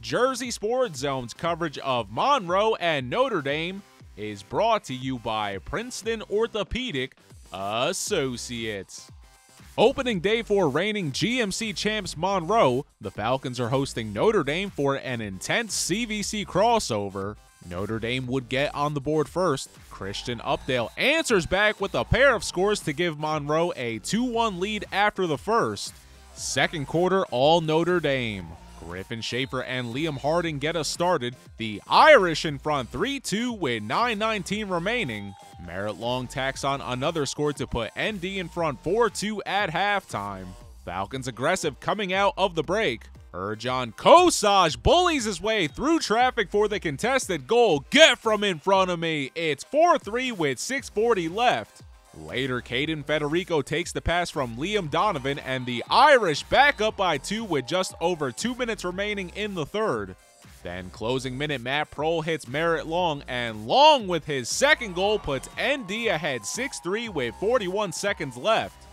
Jersey Sports Zone's coverage of Monroe and Notre Dame is brought to you by Princeton Orthopedic Associates. Opening day for reigning GMC champs Monroe, the Falcons are hosting Notre Dame for an intense CVC crossover. Notre Dame would get on the board first. Christian Updale answers back with a pair of scores to give Monroe a 2 1 lead after the first. Second quarter, all Notre Dame. Griffin Schaefer and Liam Harding get us started. The Irish in front 3 2 with 9.19 remaining. Merritt Long tacks on another score to put ND in front 4 2 at halftime. Falcons aggressive coming out of the break. Erjan Kosaj bullies his way through traffic for the contested goal. Get from in front of me. It's 4 3 with 6.40 left. Later, Caden Federico takes the pass from Liam Donovan, and the Irish back up by two with just over two minutes remaining in the third. Then, closing minute, Matt Prohl hits Merritt Long, and Long with his second goal puts ND ahead 6 3 with 41 seconds left.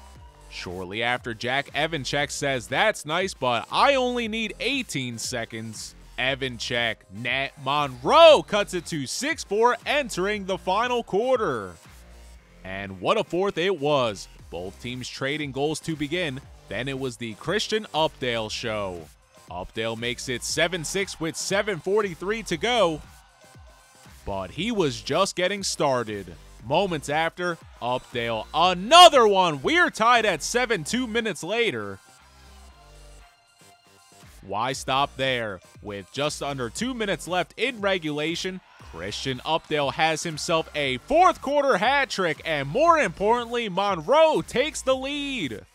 Shortly after, Jack Evanchek says, That's nice, but I only need 18 seconds. Evanchek, net Monroe cuts it to 6 4, entering the final quarter. And what a fourth it was. Both teams trading goals to begin. Then it was the Christian Updale show. Updale makes it 7 6 with 7.43 to go. But he was just getting started. Moments after, Updale, another one. We're tied at 7 2 minutes later. Why stop there? With just under two minutes left in regulation, Christian Updale has himself a fourth quarter hat trick, and more importantly, Monroe takes the lead.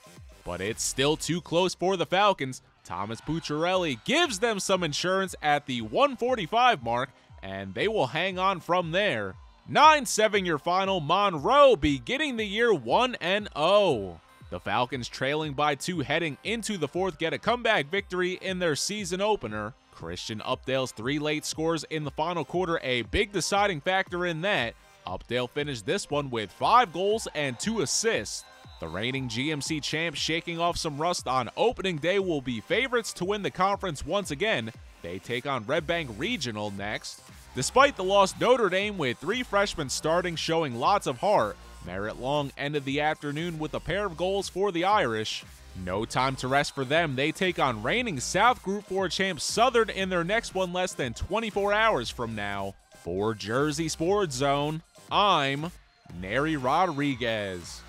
But it's still too close for the Falcons. Thomas Pucciarelli gives them some insurance at the 145 mark, and they will hang on from there. 9 7 your final, Monroe beginning the year 1 0. The Falcons trailing by two heading into the fourth get a comeback victory in their season opener. Christian Updale's three late scores in the final quarter a big deciding factor in that. Updale finished this one with five goals and two assists. The reigning GMC champs shaking off some rust on opening day will be favorites to win the conference once again. They take on Red Bank Regional next. Despite the loss, Notre Dame with three freshmen starting showing lots of heart. Merritt Long ended the afternoon with a pair of goals for the Irish. No time to rest for them. They take on reigning South Group 4 champs Southern in their next one less than 24 hours from now. For Jersey Sports Zone, I'm Nery Rodriguez.